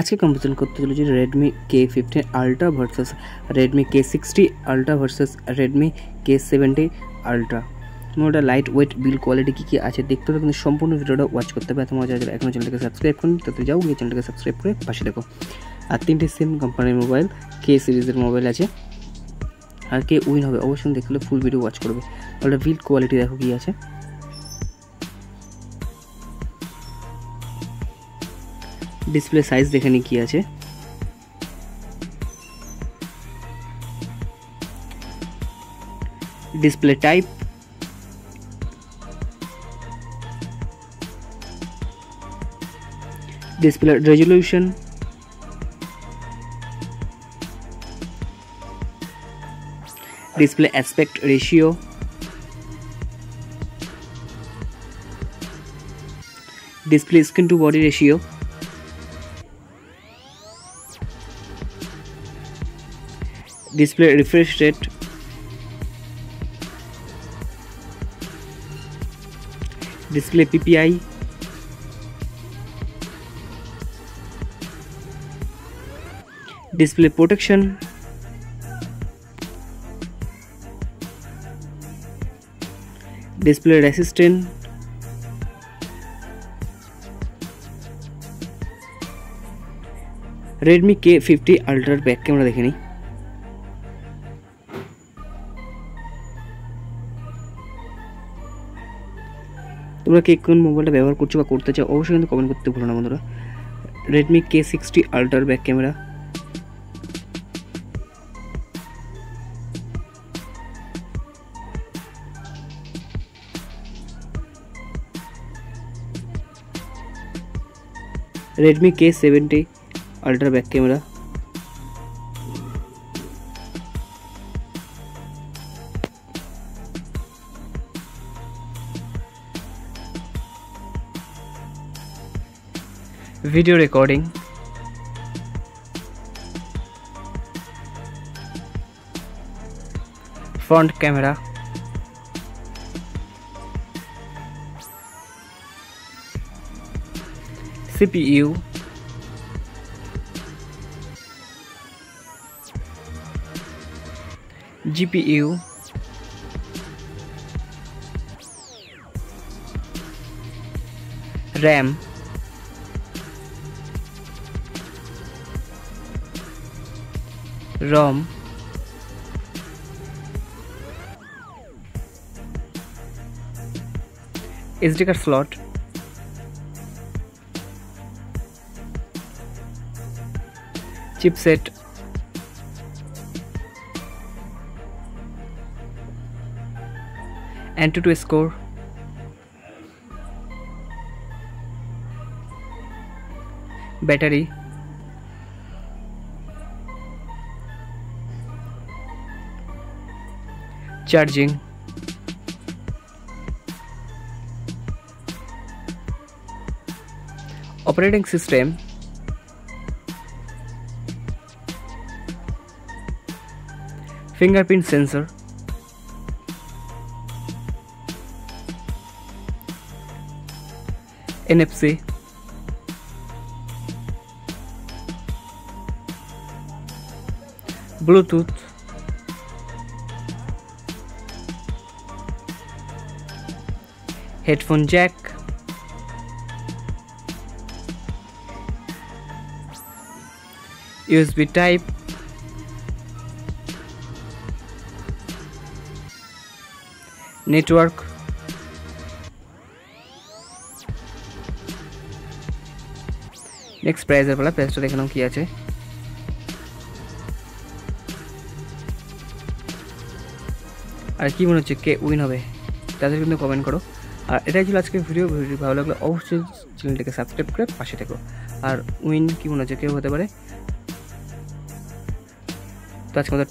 আজকে কম্পিটিশন করতে চলেছি Redmi K fifteen ultra versus Redmi K sixty ultra versus Redmi K seventy ultra মোটা light weight build quality কী কী আছে দেখতে হলে কিন্তু সম্পূর্ণ ভিডিওটা ওয়াচ করতে হবে। তোমার যারা এখনও চ্যানেলটাকে সাবস্ক্রাইব করুন তাতে যাও গিয়ে চ্যানেলটাকে সাবস্ক্রাইব করে পাশে দেখো। আর তিনটে সেম কোম্পানির মোবাইল কে সিরিজের মোবাইল আছে। আর কে উইন হবে, অবশ্যই দেখলে ফুল ভিডিও ওয়াচ করবে। ওটা বিল্ড কোয়ালিটি দেখো কী আছে। ডিসপ্লে সাইজ দেখে নি কি আছে display type display resolution display aspect ratio display skin to body ratio display refresh rate display PPI display protection display resistant Redmi K50 Ultra back camera देखे তোমরা কে কোন মোবাইলটা ব্যবহার করছো বা করতে চাও অবশ্যই কিন্তু কমেন্ট করতে ভুলো না বন্ধুরা Redmi K sixty আলট্রার back camera Redmi K seventy ultra back camera video recording. Front camera. CPU GPU RAM. ROM H D card slot chipset AnTuTu score battery charging. Operating system. Fingerprint sensor. NFC Bluetooth headphone jack USB type network. Next প্রাইজের পালা প্রাইসটা দেখে নাও কি আছে। আর কি মনে হচ্ছে কে win হবে? তাদের কিন্তু কমেন্ট করো। আর এটাই ছিল আজকে ভিডিও ভিডিও ভালো লাগলে অবশ্যই চ্যানেলটাকে সাবস্ক্রাইব করে পাশে থেকো। আর উইন কি মনে হচ্ছে, কেউ হতে পারে? তো আজকে আমাদের